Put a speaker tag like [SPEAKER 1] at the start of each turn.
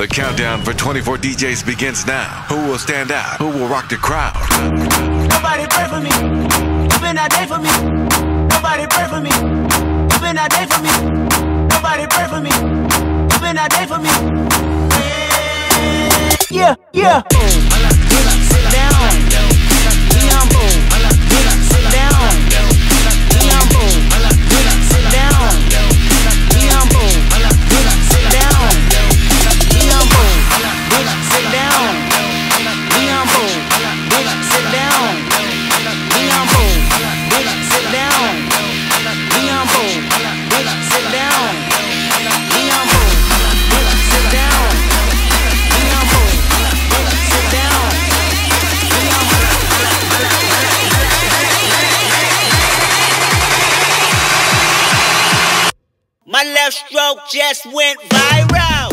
[SPEAKER 1] The countdown for 24 DJs begins now. Who will stand out? Who will rock the crowd?
[SPEAKER 2] Nobody pray for me. You been out there for me. Nobody pray for me. You been out there for me. Nobody pray for me. You been out there for me. Yeah, yeah. Sit
[SPEAKER 3] My left stroke just went viral.